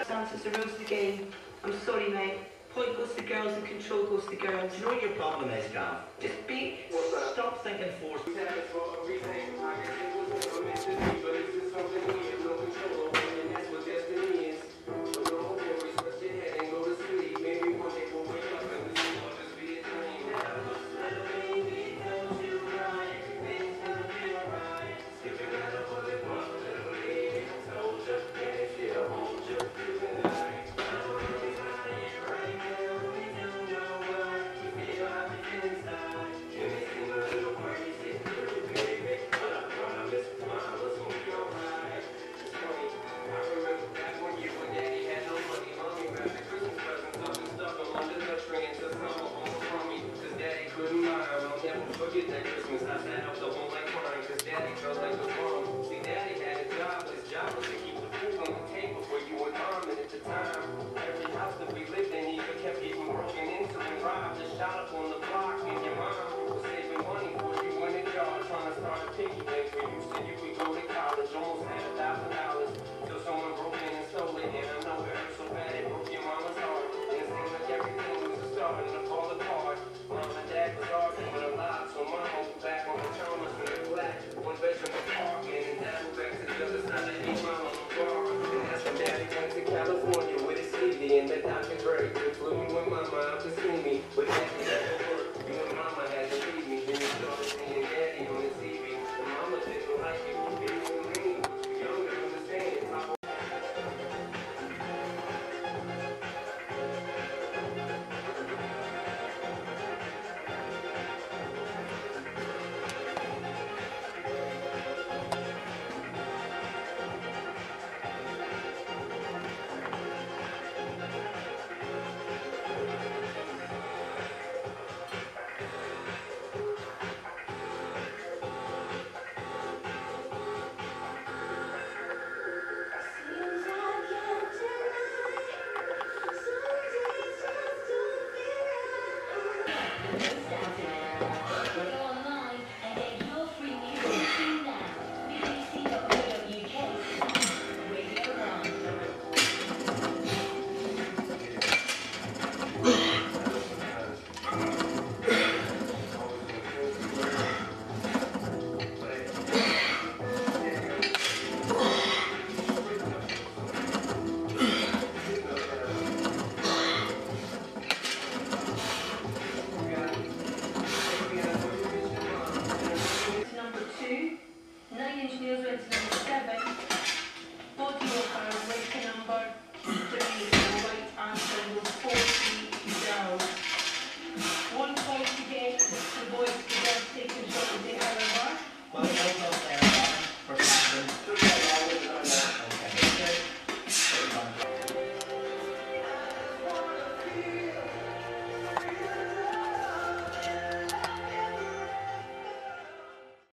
take your first answer. It's the rules of the game. I'm sorry, mate. Point goes to girls and control goes to girls. Do you know what your problem is, Gav? Just be... What's that? Stop thinking force. Forget that Christmas, I sat up the whole night crying, cause daddy felt like the bomb. See, daddy had a job, his job was to keep the food on the table for you and mom, and at the time, every house that we lived in even kept getting broken into and robbed. Just shot up on the block, and your mom was saving money for you and the job, trying to start a piggy bank for you, so you could go to college. Almost had a thousand dollars, till someone broke in and stole it, and I know it hurt so bad it broke your mama's heart. And it seemed like everything was just starting to fall